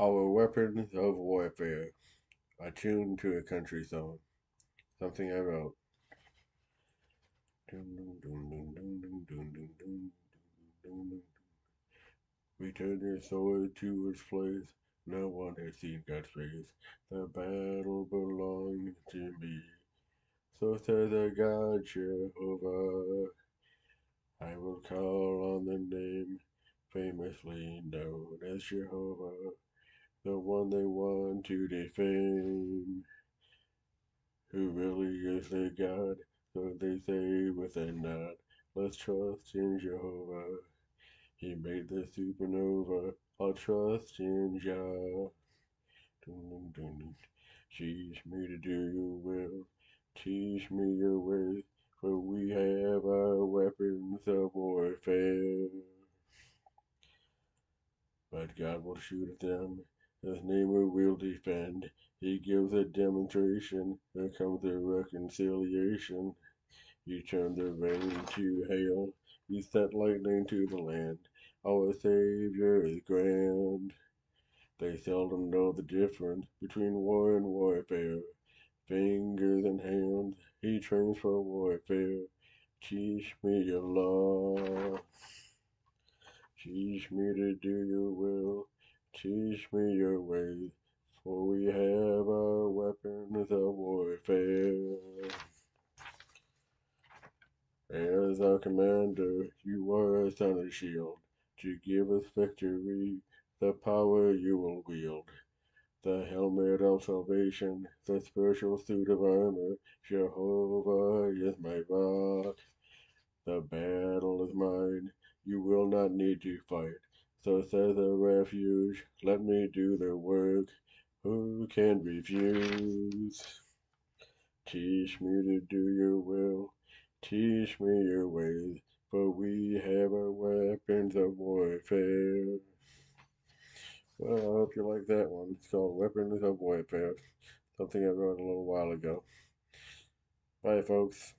Our weapons of warfare, attuned to a country song. Something I wrote. Return your sword to its place. No one has seen God's face. The battle belongs to me. So says the God Jehovah. I will call on the name famously known as Jehovah, the one they want to defame. Who really is the God? So they say with a nod. Let's trust in Jehovah. He made the supernova. I'll trust in Jah. Teach me to do your will. Teach me your ways. For we have our weapons of warfare. But God will shoot at them. His we will defend. He gives a demonstration. There comes a reconciliation. You turn the rain to hail. You set lightning to the land. Our Savior is grand. They seldom know the difference between war and warfare. Fingers and hands, he trains for warfare. Teach me your law. Teach me to do your will. Teach me your ways. For we have a weapon of warfare. As our commander, you are a of shield, to give us victory, the power you will wield. The helmet of salvation, the spiritual suit of armor, Jehovah is my rock. The battle is mine, you will not need to fight. So says the refuge, let me do the work. Who can refuse? Teach me to do your will. Teach me your ways, for we have our weapons of warfare. Well, I hope you like that one. It's called Weapons of Warfare. Something I wrote a little while ago. Bye, folks.